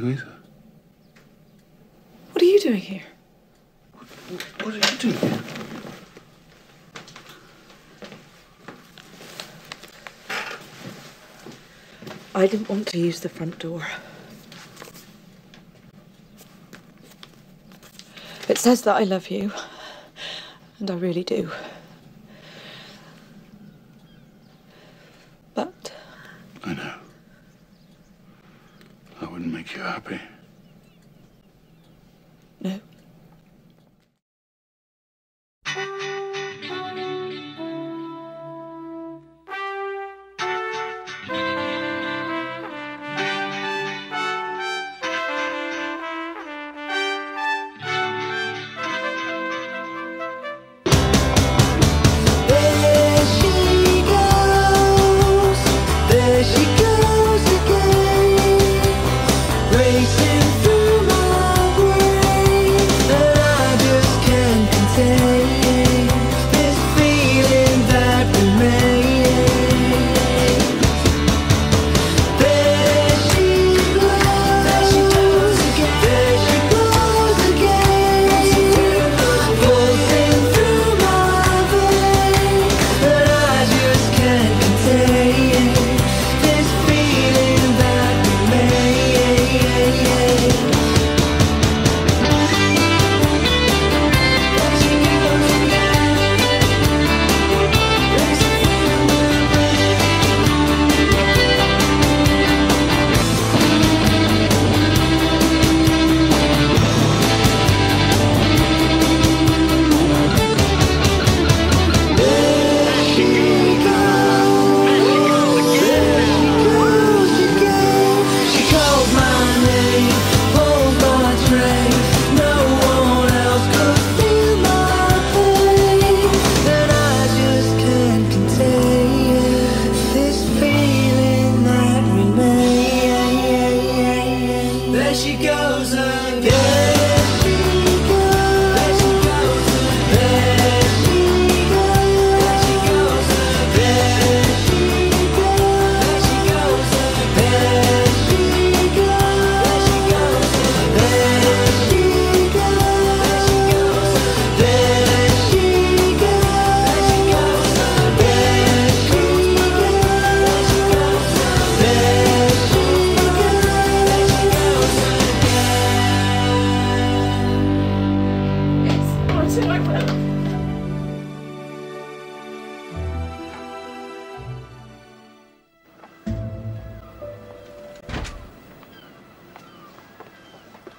Louisa? What are you doing here? What, what are you doing here? I didn't want to use the front door. It says that I love you, and I really do. make you happy.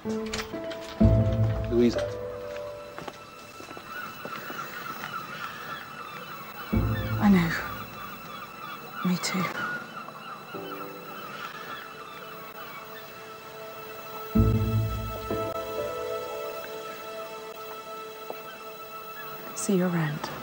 Louisa. I know. Me too. See you around.